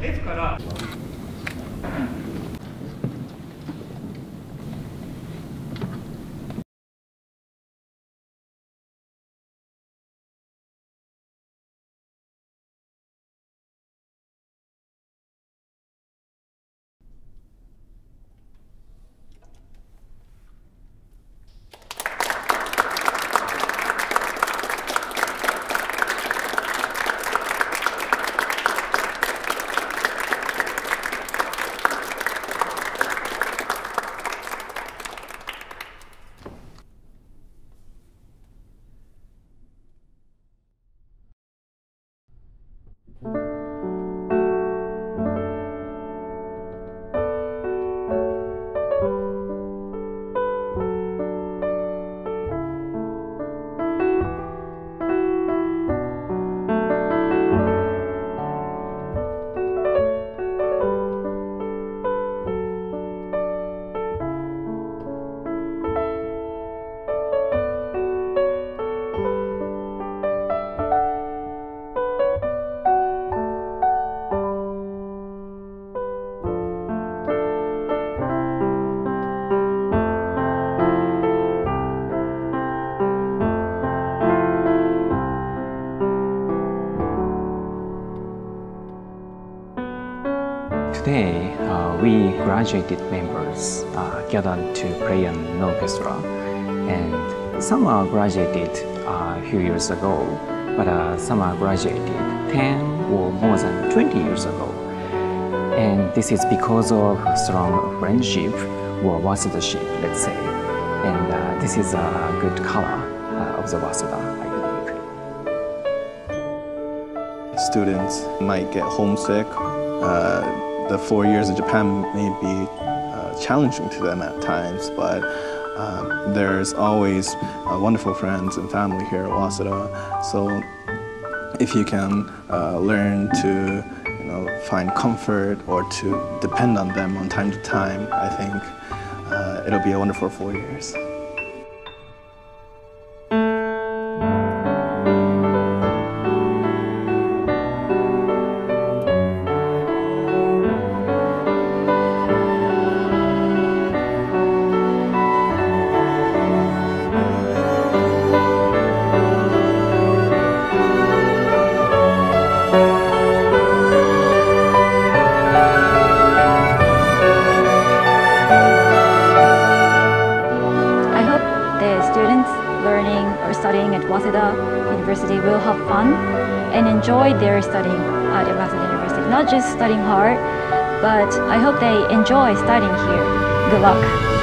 ですから Today, uh, we graduated members uh, gathered to play an orchestra, and some are graduated uh, a few years ago, but uh, some are graduated 10 or more than 20 years ago. And this is because of strong friendship or wasedaship, let's say. And uh, this is a good color of the waseda, I believe. Students might get homesick. Uh, the four years in Japan may be uh, challenging to them at times, but um, there's always uh, wonderful friends and family here at Waseda. So if you can uh, learn to you know, find comfort or to depend on them on time to time, I think uh, it'll be a wonderful four years. University will have fun and enjoy their studying at Waseda University. Not just studying hard, but I hope they enjoy studying here. Good luck.